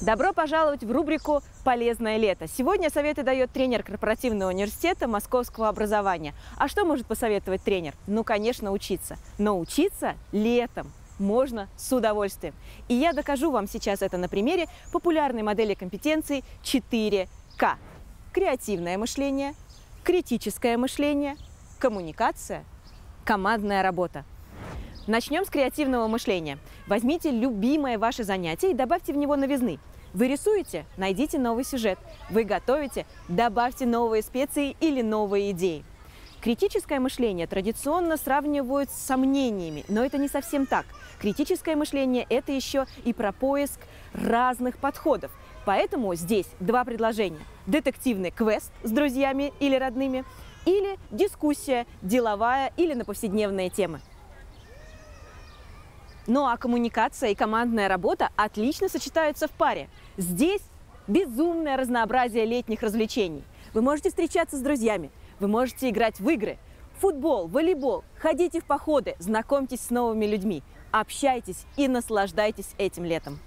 Добро пожаловать в рубрику «Полезное лето». Сегодня советы дает тренер корпоративного университета московского образования. А что может посоветовать тренер? Ну, конечно, учиться. Но учиться летом можно с удовольствием. И я докажу вам сейчас это на примере популярной модели компетенций 4К. Креативное мышление, критическое мышление, коммуникация, командная работа. Начнем с креативного мышления. Возьмите любимое ваше занятие и добавьте в него новизны. Вы рисуете? Найдите новый сюжет. Вы готовите? Добавьте новые специи или новые идеи. Критическое мышление традиционно сравнивают с сомнениями, но это не совсем так. Критическое мышление – это еще и про поиск разных подходов. Поэтому здесь два предложения. Детективный квест с друзьями или родными или дискуссия деловая или на повседневные темы. Ну а коммуникация и командная работа отлично сочетаются в паре. Здесь безумное разнообразие летних развлечений. Вы можете встречаться с друзьями, вы можете играть в игры, футбол, волейбол, ходите в походы, знакомьтесь с новыми людьми, общайтесь и наслаждайтесь этим летом.